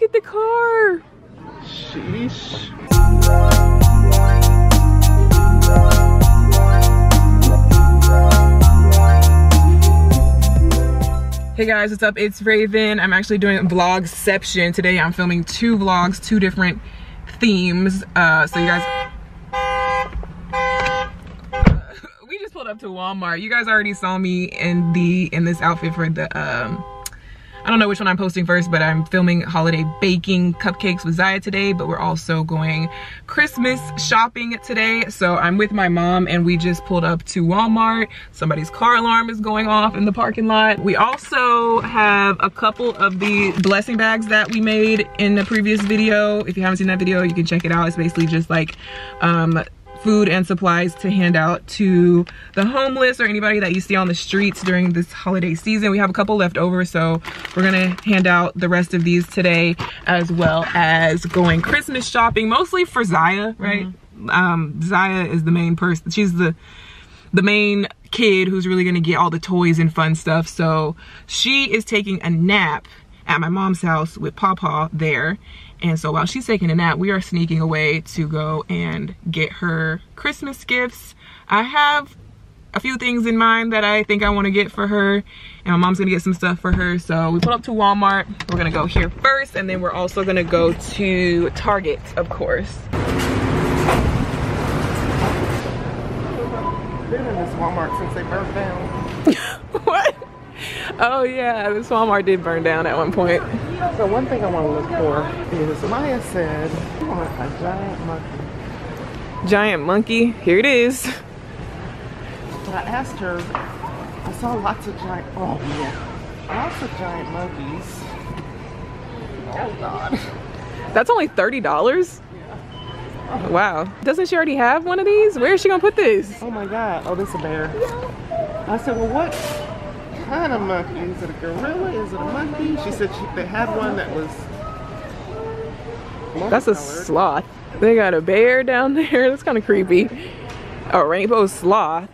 look at the car. Sheesh. Hey guys, what's up? It's Raven. I'm actually doing a vlogception. Today I'm filming two vlogs, two different themes. Uh, so you guys... we just pulled up to Walmart. You guys already saw me in the in this outfit for the um I don't know which one I'm posting first, but I'm filming holiday baking cupcakes with Ziya today, but we're also going Christmas shopping today. So I'm with my mom and we just pulled up to Walmart. Somebody's car alarm is going off in the parking lot. We also have a couple of the blessing bags that we made in the previous video. If you haven't seen that video, you can check it out. It's basically just like um, food and supplies to hand out to the homeless or anybody that you see on the streets during this holiday season. We have a couple left over, so we're gonna hand out the rest of these today, as well as going Christmas shopping, mostly for Ziya, right? Mm -hmm. um, Ziya is the main person. She's the the main kid who's really gonna get all the toys and fun stuff. So she is taking a nap at my mom's house with Papa there and so while she's taking a nap, we are sneaking away to go and get her Christmas gifts. I have a few things in mind that I think I want to get for her and my mom's gonna get some stuff for her. So we pulled up to Walmart. We're gonna go here first and then we're also gonna go to Target of course. Been in this Walmart since they burned down oh yeah, this Walmart did burn down at one point. So one thing I want to look for is Maya said want a giant monkey. Giant monkey, here it is. But I asked her, I saw lots of giant, oh yeah, lots of giant monkeys. Oh God. That's only $30? Yeah. Wow. Doesn't she already have one of these? Where is she gonna put this? Oh my God. Oh, this is a bear. I said, well, what kind of monkey? Is it a gorilla? Is it a monkey? She said she, they had one that was. That's a sloth. They got a bear down there. That's kind of creepy. A rainbow sloth.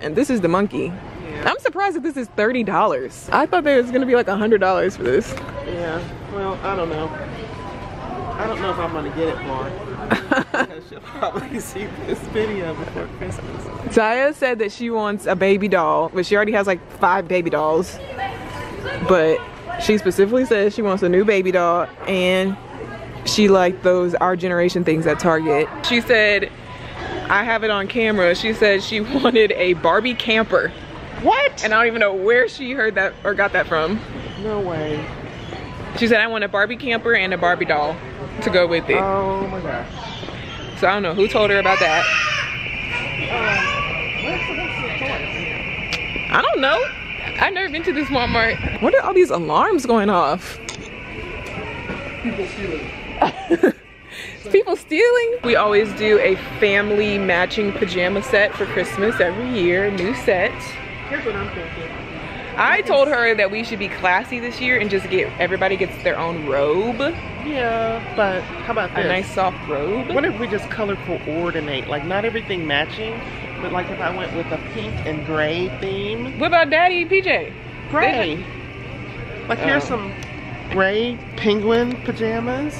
And this is the monkey. Yeah. I'm surprised that this is $30. I thought there was gonna be like $100 for this. Yeah, well, I don't know. I don't know if I'm gonna get it for she'll probably see this video before Christmas. Taya said that she wants a baby doll, but she already has like five baby dolls. But she specifically says she wants a new baby doll and she liked those Our Generation things at Target. She said, I have it on camera, she said she wanted a Barbie camper. What? And I don't even know where she heard that or got that from. No way. She said, I want a Barbie camper and a Barbie doll to go with it. Oh my gosh. So I don't know who told her about that. I don't know. I've never been to this Walmart. What are all these alarms going off? People stealing. People stealing? We always do a family matching pajama set for Christmas every year, new set. Here's what I'm thinking. I told her that we should be classy this year and just get everybody gets their own robe. Yeah, but how about this? A nice soft robe. What if we just color coordinate? Like not everything matching, but like if I went with a pink and gray theme. What about Daddy PJ? Gray. Like here's oh. some gray penguin pajamas.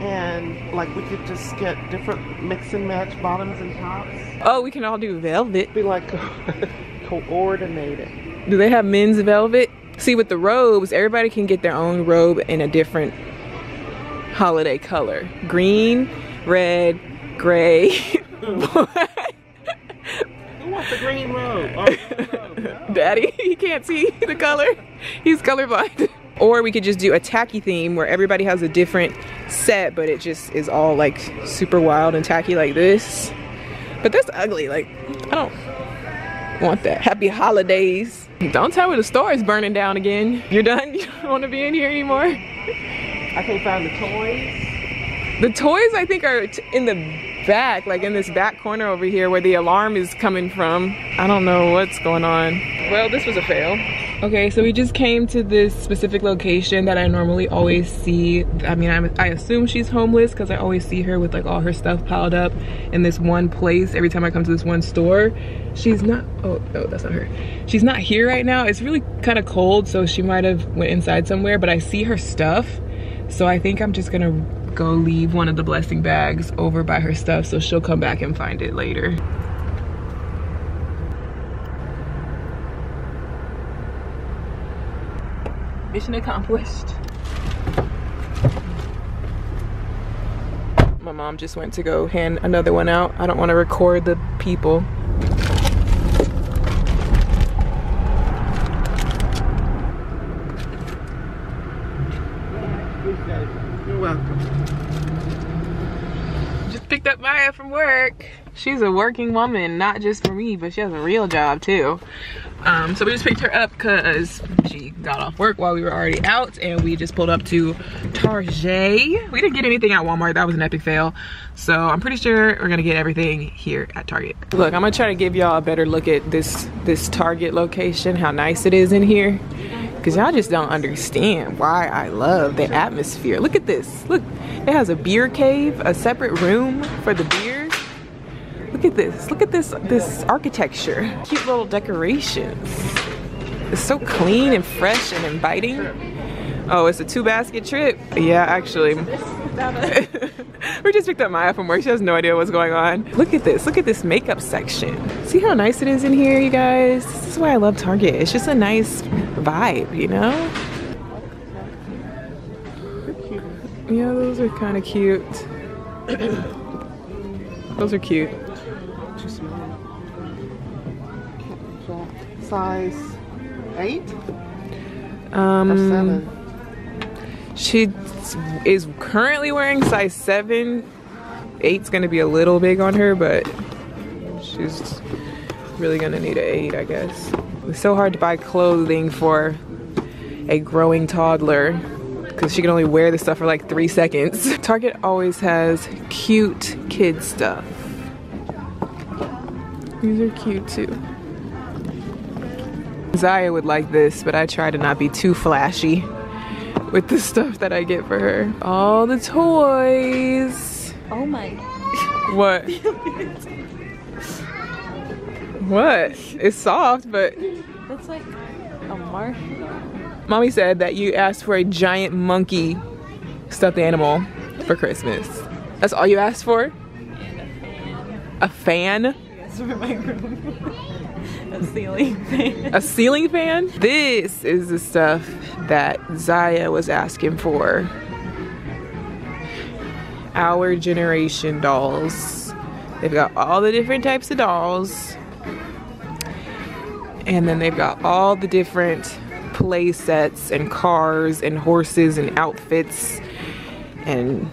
And like we could just get different mix and match bottoms and tops. Oh, we can all do velvet. Be like coordinated. Do they have men's velvet? See, with the robes, everybody can get their own robe in a different holiday color. Green, red, gray. Who wants the green robe? Oh, Daddy, he can't see the color. He's colorblind. Or we could just do a tacky theme where everybody has a different set, but it just is all like super wild and tacky like this. But that's ugly. Like, I don't want that. Happy holidays. Don't tell me the store is burning down again. You're done? You don't want to be in here anymore? I can't find the toys. The toys I think are in the back, like in this back corner over here where the alarm is coming from. I don't know what's going on. Well, this was a fail. Okay, so we just came to this specific location that I normally always see. I mean, I'm, i assume she's homeless because I always see her with like all her stuff piled up in this one place every time I come to this one store. She's not, oh, no, that's not her. She's not here right now. It's really kind of cold, so she might have went inside somewhere, but I see her stuff. So I think I'm just gonna go leave one of the blessing bags over by her stuff so she'll come back and find it later. Mission accomplished. My mom just went to go hand another one out. I don't want to record the people. You're welcome. Just picked up Maya from work. She's a working woman, not just for me, but she has a real job too. Um, so we just picked her up because she got off work while we were already out and we just pulled up to Target. We didn't get anything at Walmart, that was an epic fail. So I'm pretty sure we're gonna get everything here at Target. Look, I'm gonna try to give y'all a better look at this, this Target location, how nice it is in here. Cause y'all just don't understand why I love the atmosphere. Look at this, look, it has a beer cave, a separate room for the beers. Look at this. Look at this this architecture. Cute little decorations. It's so clean and fresh and inviting. Oh, it's a two basket trip. Yeah, actually. we just picked up Maya from work. She has no idea what's going on. Look at this. Look at this makeup section. See how nice it is in here, you guys? This is why I love Target. It's just a nice vibe, you know? Yeah, those are kind of cute. those are cute. Size eight or Um, seven? She is currently wearing size seven. Eight's gonna be a little big on her, but she's really gonna need an eight, I guess. It's so hard to buy clothing for a growing toddler because she can only wear the stuff for like three seconds. Target always has cute kid stuff. These are cute too. Ziya would like this, but I try to not be too flashy with the stuff that I get for her. All the toys. Oh my. What? what? It's soft, but That's like a marshmallow. mommy said that you asked for a giant monkey stuffed animal for Christmas. That's all you asked for? And a fan. A fan? Yes, for my room. ceiling fan. A ceiling fan? This is the stuff that Ziya was asking for. Our generation dolls. They've got all the different types of dolls. And then they've got all the different play sets and cars and horses and outfits and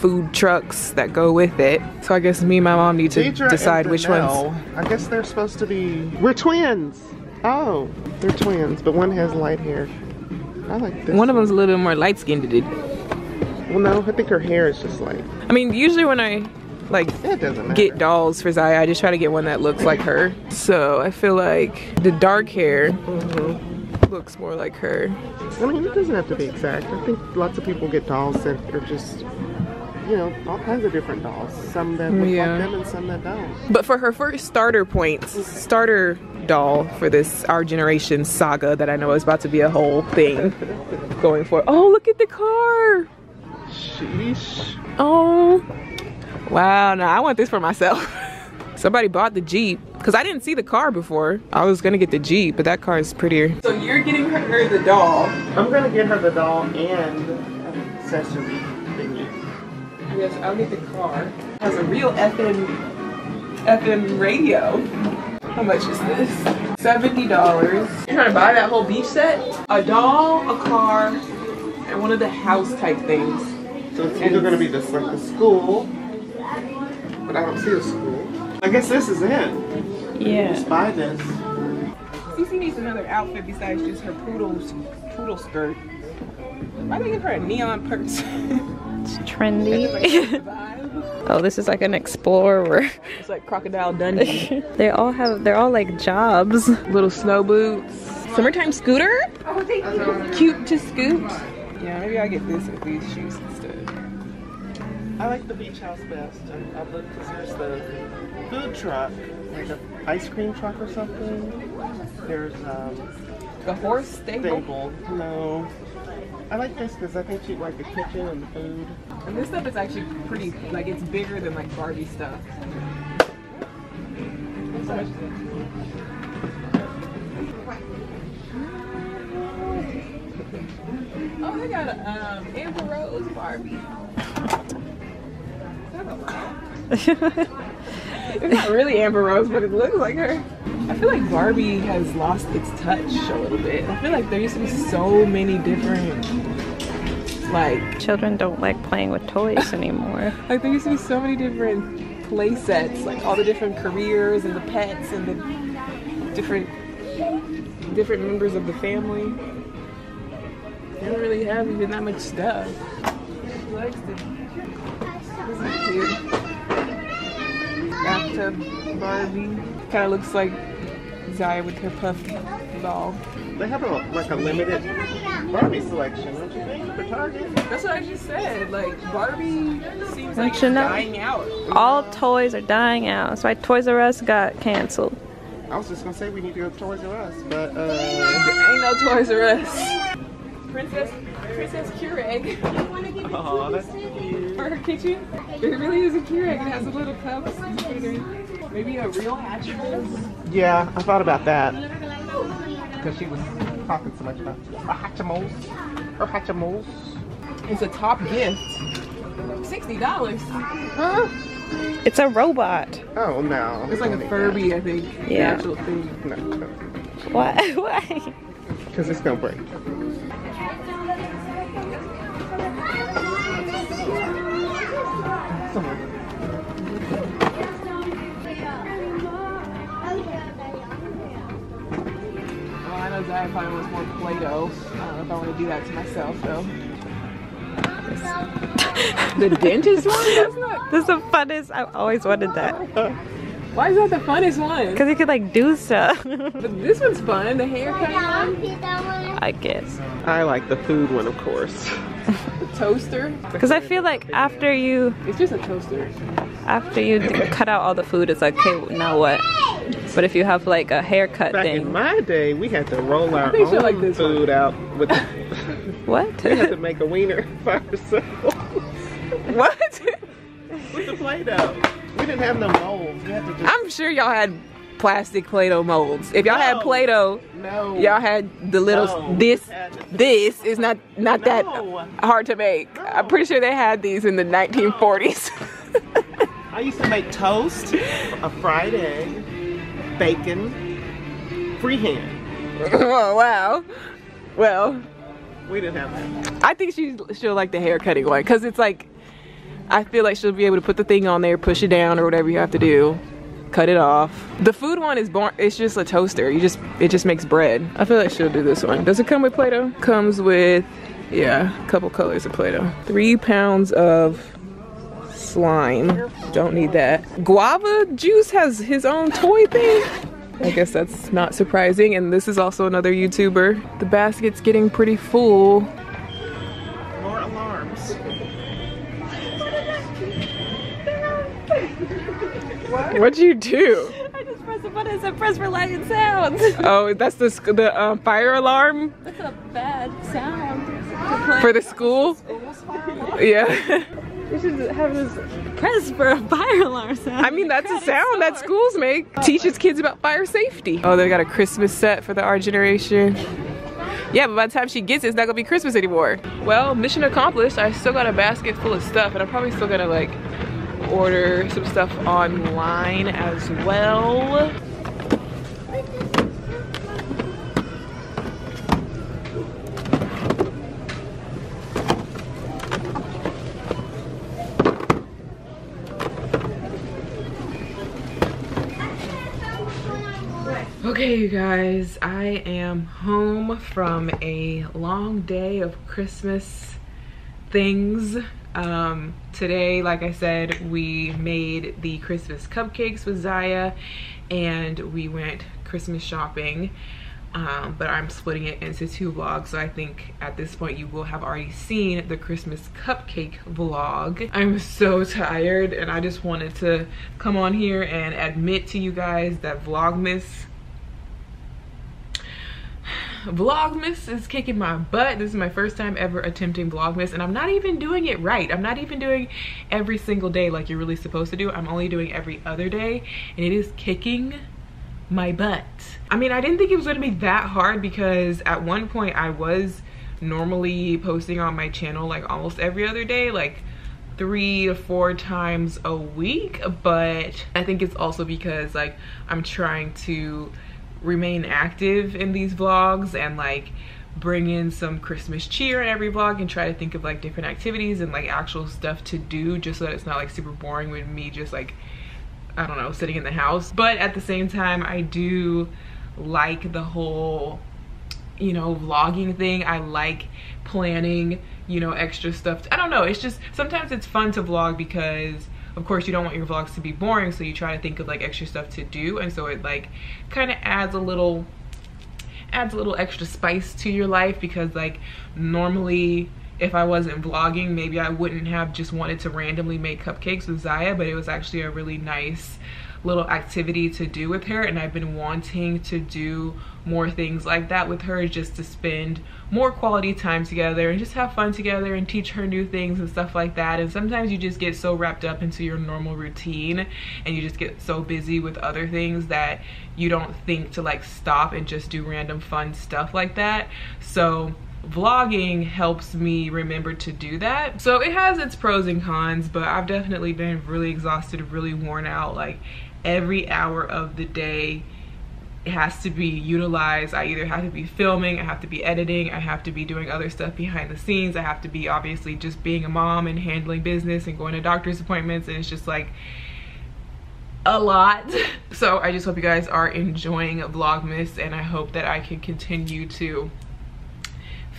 food trucks that go with it. So I guess me and my mom need to Deidre decide which ones. I guess they're supposed to be. We're twins. Oh, they're twins, but one has light hair. I like this. One of them's a little bit more light skinned. Well, no, I think her hair is just light. I mean, usually when I like It doesn't matter. get dolls for Ziya, I just try to get one that looks like her. So I feel like the dark hair Mhm. looks more like her. I mean, it doesn't have to be exact. I think lots of people get dolls that are just, you know, all kinds of different dolls. Some that look Yeah. like them and some that don't. But for her first starter points, starter doll for this Our Generation saga that I know is about to be a whole thing going for. Oh, look at the car. Sheesh. Oh. Wow, now I want this for myself. Somebody bought the Jeep because I didn't see the car before. I was gonna get the Jeep, but that car is prettier. So you're getting her the doll. I'm gonna get her the doll and an accessory thingy. Yes, I'll get the car. It has a real FM FM radio. How much is this? Seventy dollars. You're trying to buy that whole beach set? A doll, a car, and one of the house type things. So it's either gonna be just like the school, but I don't see a school. I guess this is it. Yeah. Just buy this. Cece needs another outfit besides just her poodle's poodle skirt. Why they give her a neon purse? It's trendy. oh, this is like an explorer. It's like Crocodile Dundee. they all have, they're all like jobs. Little snow boots. Summertime scooter? Cute to scoot. Yeah, maybe I'll get this with these shoes instead. I like the beach house best. I, I looked because there's the food truck, like an ice cream truck or something. There's um, The horse stable. stable. No. I like this because I think she like the kitchen and the food. And this stuff is actually pretty, like it's bigger than like Barbie stuff. How much? Oh, they got a um, Amber Rose Barbie. That's a lot. It's not really Amber Rose, but it looks like her. I feel like Barbie has lost its touch a little bit. I feel like there used to be so many different, like, Children don't like playing with toys anymore. like there used to be so many different play sets, like all the different careers and the pets and the different different members of the family. They don't really have even that much stuff. She likes to. This is cute. Bathtub Barbie. Kind of looks like Ziya with her puffy ball. They have a like a limited Barbie selection, don't you think, for Target? That's what I just said. Like Barbie seems like it's know? dying out. All toys are dying out. That's why Toys R Us got canceled. I was just gonna say we need to go to Toys R Us, but uh, There ain't no Toys R Us. Princess Princess Keurig oh, that's cute. for her kitchen. It really is a Keurig. It has a little cups. And everything. Maybe a real Hatchimals. Yeah, I thought about that because she was talking so much about her Hatchimals, her Hatchimals. It's a top gift. Sixty dollars. Huh? It's a robot. Oh no. It's like a Furby, I think. Yeah. actual thing. No, no, Why? Why? because it's gonna break. Well, I know Ziya probably wants more Play-Doh. I don't know if I want to do that to myself though. the dentist one? That's not. This is the funnest. I've always wanted that. Why is that the funnest one? Because you could like do stuff. But this one's fun. The haircut one. I guess. I like the food one, of course. The toaster. Because I feel like after you It's just a toaster. after you cut out all the food, it's like, okay, now what? But if you have like a haircut Back in my day, we had to roll our own like this one. food out with. what? we had to make a wiener by ourselves What? with the Play-Doh. We didn't have no molds. We had to just. I'm sure y'all had plastic Play-Doh molds. If y'all had No. Play-Doh, no. y'all had the little No. this this is not not No. that hard to make. I'm pretty sure they had these in the 1940s. I used to make toast, a fried egg, bacon, freehand. oh wow. Well, We didn't have that. I think she she'll like the hair cutting one because it's like I feel like she'll be able to put the thing on there, push it down or whatever you have to do, cut it off. The food one is born. It's just a toaster. You just it just makes bread. I feel like she'll do this one. Does it come with Play-Doh? Comes with yeah, a couple colors of Play-Doh. Three pounds of slime. Don't need that. Guava juice has his own toy thing. I guess that's not surprising. And this is also another YouTuber. The basket's getting pretty full. More alarms. What'd you do? I just pressed the button and press for light and sounds. Oh, that's the sc- the um, fire alarm That's a bad sound. for the school. Yeah, We should have this press for a fire alarm sound. I mean that's a sound that schools make. Teaches kids about fire safety. Oh, they got a Christmas set for the Our Generation. Yeah, but by the time she gets it, it's not gonna be Christmas anymore. Well, mission accomplished. I still got a basket full of stuff, and I'm probably still gonna like order some stuff online as well. Okay, you guys, I am home from a long day of Christmas things. Um, today, like I said, we made the Christmas cupcakes with Ziya and we went Christmas shopping. Um, but I'm splitting it into two vlogs, so I think at this point you will have already seen the Christmas cupcake vlog. I'm so tired and I just wanted to come on here and admit to you guys that Vlogmas vlogmas is kicking my butt. This is my first time ever attempting vlogmas and i'm not even doing it right. I'm not even doing every single day like you're really supposed to do. I'm only doing every other day and it is kicking my butt. I mean i didn't think it was going to be that hard because at one point i was normally posting on my channel like almost every other day like three to four times a week but i think it's also because like i'm trying to remain active in these vlogs and like bring in some Christmas cheer in every vlog and try to think of like different activities and like actual stuff to do just so that it's not like super boring with me just like I don't know sitting in the house. But at the same time I do like the whole you know vlogging thing. I like planning you know extra stuff. I don't know. It's just sometimes it's fun to vlog because of course you don't want your vlogs to be boring so you try to think of like extra stuff to do and so it like kind of adds a little adds a little extra spice to your life because like normally if I wasn't vlogging maybe I wouldn't have just wanted to randomly make cupcakes with Ziya but it was actually a really nice little activity to do with her and I've been wanting to do more things like that with her just to spend more quality time together and just have fun together and teach her new things and stuff like that. And sometimes you just get so wrapped up into your normal routine and you just get so busy with other things that you don't think to like stop and just do random fun stuff like that. So vlogging helps me remember to do that so it has its pros and cons but i've definitely been really exhausted really worn out like every hour of the day has to be utilized. I either have to be filming, I have to be editing, I have to be doing other stuff behind the scenes, I have to be obviously just being a mom and handling business and going to doctor's appointments and it's just like a lot. So I just hope you guys are enjoying Vlogmas and I hope that I can continue to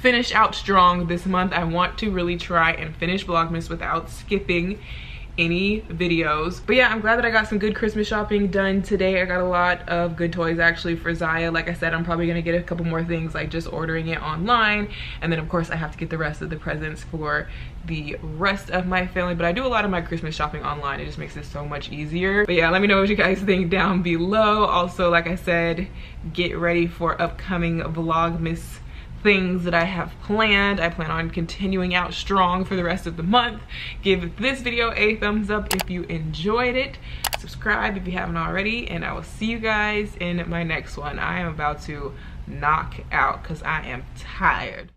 finish out strong this month. I want to really try and finish Vlogmas without skipping any videos. But yeah i'm glad that i got some good christmas shopping done today. I got a lot of good toys actually for ziya. Like i said i'm probably gonna get a couple more things like just ordering it online. And then of course i have to get the rest of the presents for the rest of my family. But i do a lot of my christmas shopping online. It just makes it so much easier. But yeah let me know what you guys think down below. Also like i said get ready for upcoming vlogmas things that I have planned. I plan on continuing out strong for the rest of the month. Give this video a thumbs up if you enjoyed it. Subscribe if you haven't already, and I will see you guys in my next one. I am about to knock out because I am tired.